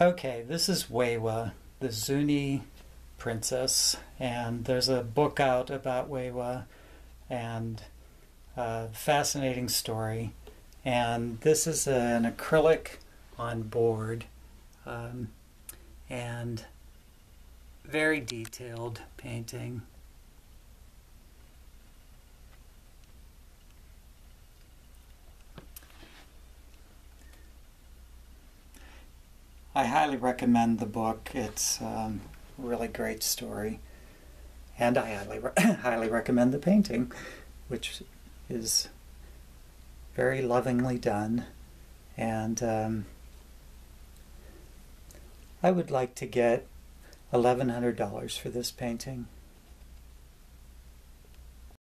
Okay, this is We'wha, the Zuni princess, and there's a book out about We'wha, and a fascinating story. And this is an acrylic on board, um, and very detailed painting. I highly recommend the book. It's um, really great story. And I highly, re- highly recommend the painting, which is very lovingly done. And um, I would like to get $1,100 for this painting.